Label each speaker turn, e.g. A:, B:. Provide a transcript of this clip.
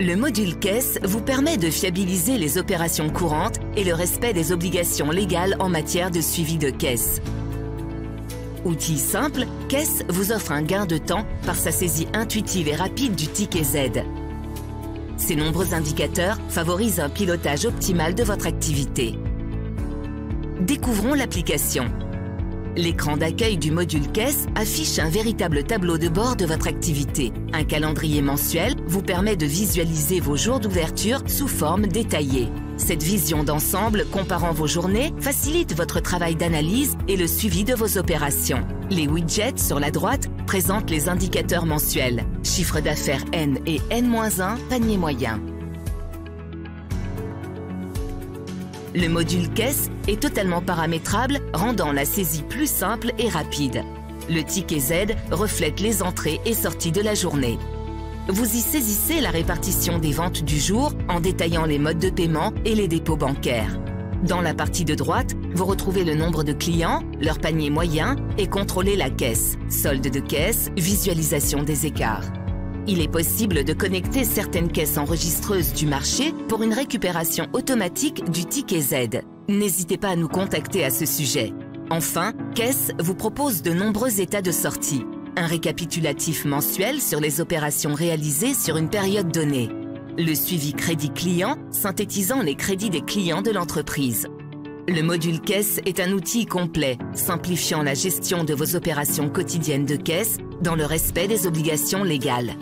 A: Le module caisse vous permet de fiabiliser les opérations courantes et le respect des obligations légales en matière de suivi de caisse. Outil simple, Caisse vous offre un gain de temps par sa saisie intuitive et rapide du ticket Z. Ces nombreux indicateurs favorisent un pilotage optimal de votre activité. Découvrons l'application. L'écran d'accueil du module caisse affiche un véritable tableau de bord de votre activité. Un calendrier mensuel vous permet de visualiser vos jours d'ouverture sous forme détaillée. Cette vision d'ensemble comparant vos journées facilite votre travail d'analyse et le suivi de vos opérations. Les widgets sur la droite présentent les indicateurs mensuels. Chiffre d'affaires N et N-1, panier moyen. Le module caisse est totalement paramétrable, rendant la saisie plus simple et rapide. Le ticket Z reflète les entrées et sorties de la journée. Vous y saisissez la répartition des ventes du jour en détaillant les modes de paiement et les dépôts bancaires. Dans la partie de droite, vous retrouvez le nombre de clients, leur panier moyen et contrôlez la caisse, solde de caisse, visualisation des écarts il est possible de connecter certaines caisses enregistreuses du marché pour une récupération automatique du ticket Z. N'hésitez pas à nous contacter à ce sujet. Enfin, Caisse vous propose de nombreux états de sortie. Un récapitulatif mensuel sur les opérations réalisées sur une période donnée. Le suivi crédit client synthétisant les crédits des clients de l'entreprise. Le module caisse est un outil complet, simplifiant la gestion de vos opérations quotidiennes de caisse dans le respect des obligations légales.